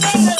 You.